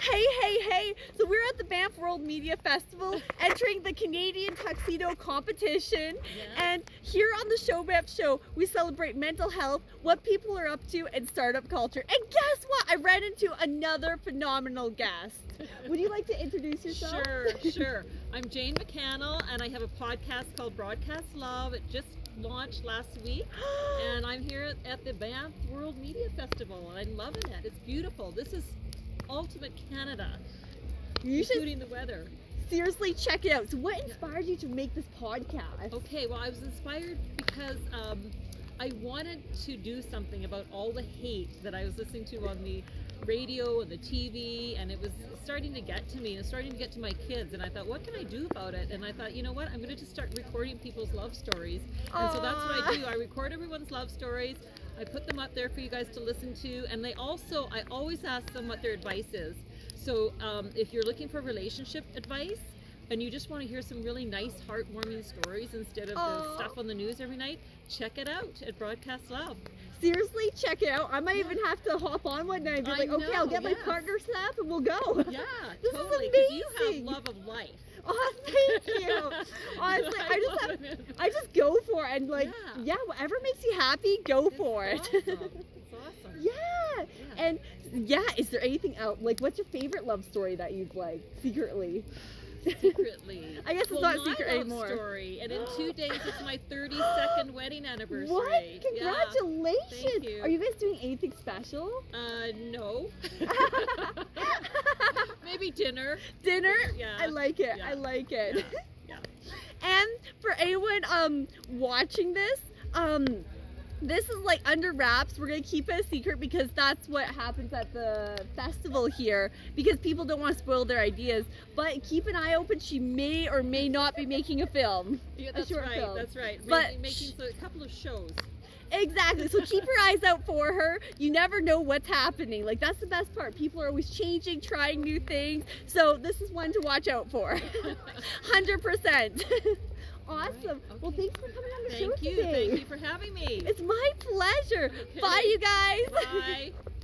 Hey, hey, hey! So we're at the Banff World Media Festival, entering the Canadian Tuxedo Competition. And here on the Show Banff Show, we celebrate mental health, what people are up to, and startup culture. And guess what? I ran into another phenomenal guest. Would you like to introduce yourself? Sure, sure. I'm Jane McCannell, and I have a podcast called Broadcast Love. It just launched last week, and I'm here at the Banff World Media Festival, and I'm loving it. It's beautiful. This is ultimate Canada, you should including the weather. seriously check it out. So, what inspired you to make this podcast? Okay, well, I was inspired because um, I wanted to do something about all the hate that I was listening to on the radio and the TV, and it was starting to get to me and it's starting to get to my kids. And I thought, what can I do about it? And I thought, you know what? I'm going to just start recording people's love stories. And so that's what I do. I record everyone's love stories. I put them up there for you guys to listen to, and they also, I always ask them what their advice is. So um, if you're looking for relationship advice, and you just want to hear some really nice, heartwarming stories instead of Aw. the stuff on the news every night, check it out at Broadcast Love. Seriously, check it out. I might even have to hop on one night and be I like, okay, I'll know, get my yes. partner snap and we'll go. Yeah, This is totally. Because you have love of life. Oh, thank you. Honestly, I just have, it. I just go for it and like, Yeah. yeah, whatever makes you happy, go It's for it. Awesome. It's awesome. yeah. Yeah. And yeah, is there anything out? Like, what's your favorite love story that you've like secretly? Secretly. I guess it's well, not secret anymore. Story, and in two days it's my 32nd wedding anniversary. What? Yeah. Congratulations! Thank you. Are you guys doing anything special? Uh, no. Maybe dinner. Dinner? Yeah. I like it. Yeah. I like it. Yeah. And for anyone um watching this, um this is like under wraps. We're gonna keep it a secret because that's what happens at the festival here because people don't want to spoil their ideas. But keep an eye open. She may or may not be making a film. Yeah, that's right. film. That's right. But Maybe making so- a couple of shows. Exactly. So keep your eyes out for her. You never know what's happening. Like that's the best part. People are always changing, trying new things. So this is one to watch out for. 100%. awesome. Well, Okay. thanks for coming on the show Thank you. today. Thank you for having me. It's my pleasure. Okay. Bye, you guys. Bye.